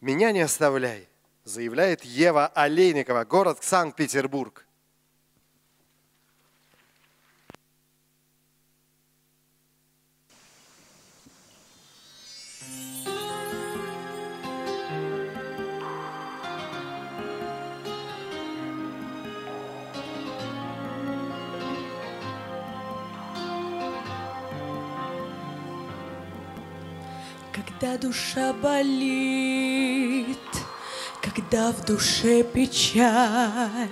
Меня не оставляй, заявляет Ева Олейникова, город Санкт-Петербург. Когда душа болит, когда в душе печаль,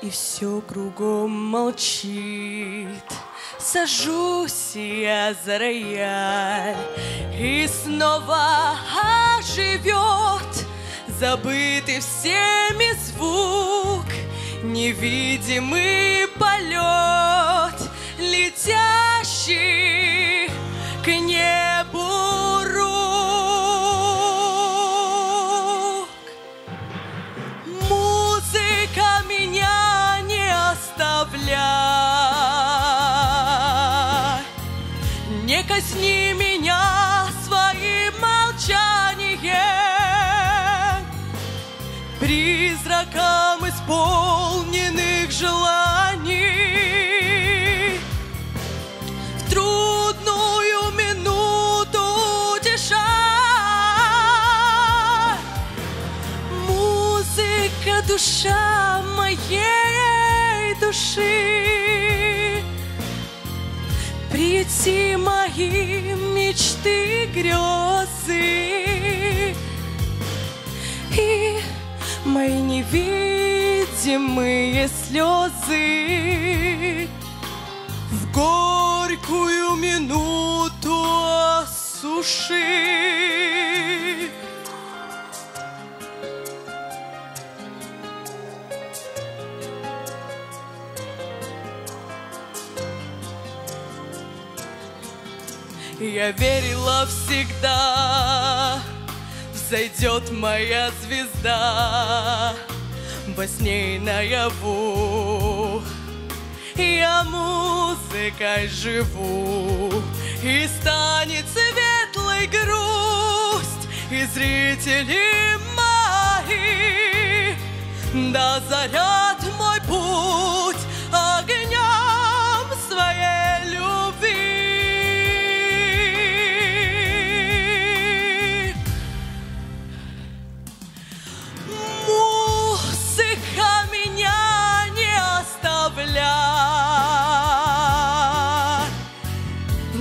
и все кругом молчит, Сажусь я за рояль, и снова оживет Забытый всеми звук, невидимый полет, Летящий косни меня своим молчанием, призраком исполненных желаний. В трудную минуту утешай. Музыка душа моей души. Приюти мои мечты, грезы и мои невидимые слезы в горькую минуту осуши. Я верила всегда, взойдет моя звезда во сне и наяву. Я музыкой живу, и станет светлой грусть, и зрители мои да заряд мой путь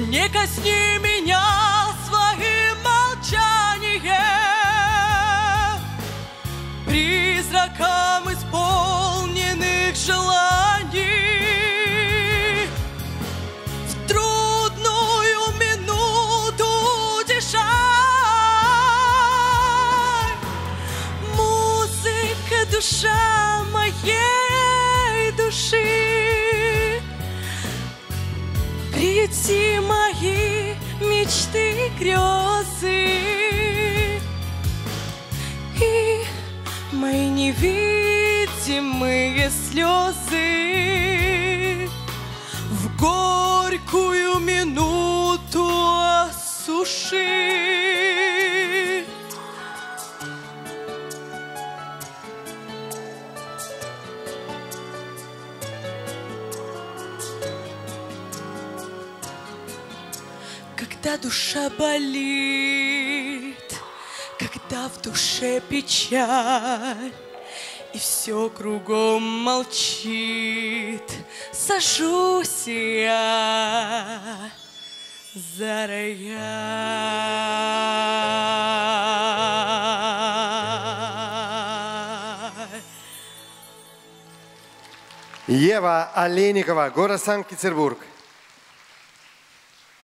не косни меня своим молчанием, призраком исполненных желаний. В трудную минуту утешай. Музыка душа Приюти мои мечты, грезы и мои невидимые слезы в горькую минуту осуши. Когда душа болит, когда в душе печаль, и все кругом молчит, сажусь я за рояль. Ева Олейникова, город Санкт-Петербург.